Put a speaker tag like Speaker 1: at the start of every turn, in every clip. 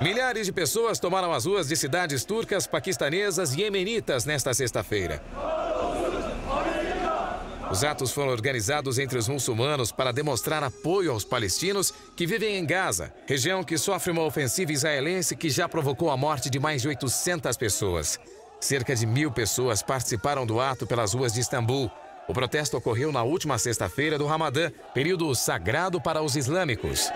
Speaker 1: Milhares de pessoas tomaram as ruas de cidades turcas, paquistanesas e yemenitas nesta sexta-feira. Os atos foram organizados entre os muçulmanos para demonstrar apoio aos palestinos que vivem em Gaza, região que sofre uma ofensiva israelense que já provocou a morte de mais de 800 pessoas. Cerca de mil pessoas participaram do ato pelas ruas de Istambul. O protesto ocorreu na última sexta-feira do Ramadã, período sagrado para os islâmicos.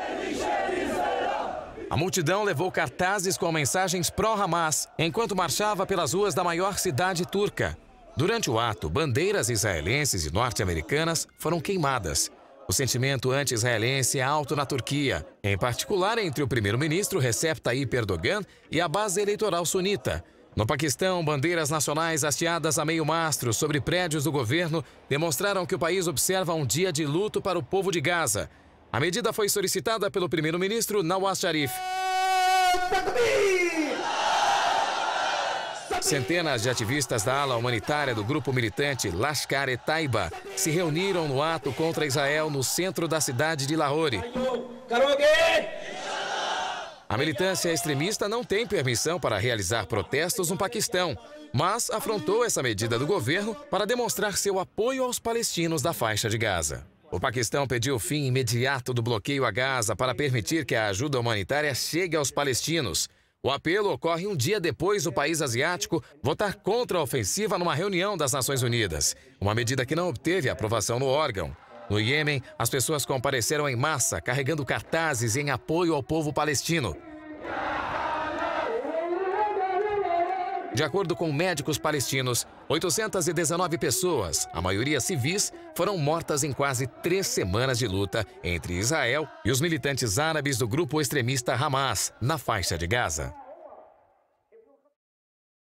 Speaker 1: A multidão levou cartazes com mensagens pró-Hamas enquanto marchava pelas ruas da maior cidade turca. Durante o ato, bandeiras israelenses e norte-americanas foram queimadas. O sentimento anti-israelense é alto na Turquia, em particular entre o primeiro-ministro Recep Tayyip Erdogan e a base eleitoral sunita. No Paquistão, bandeiras nacionais hasteadas a meio mastro sobre prédios do governo demonstraram que o país observa um dia de luto para o povo de Gaza. A medida foi solicitada pelo primeiro-ministro Nawaz Sharif. Centenas de ativistas da ala humanitária do grupo militante Lashkar-e-Taiba se reuniram no ato contra Israel no centro da cidade de Lahore. A militância extremista não tem permissão para realizar protestos no Paquistão, mas afrontou essa medida do governo para demonstrar seu apoio aos palestinos da faixa de Gaza. O Paquistão pediu o fim imediato do bloqueio a Gaza para permitir que a ajuda humanitária chegue aos palestinos. O apelo ocorre um dia depois do país asiático votar contra a ofensiva numa reunião das Nações Unidas, uma medida que não obteve aprovação no órgão. No Iêmen, as pessoas compareceram em massa, carregando cartazes em apoio ao povo palestino. De acordo com médicos palestinos, 819 pessoas, a maioria civis, foram mortas em quase três semanas de luta entre Israel e os militantes árabes do grupo extremista Hamas, na faixa de Gaza.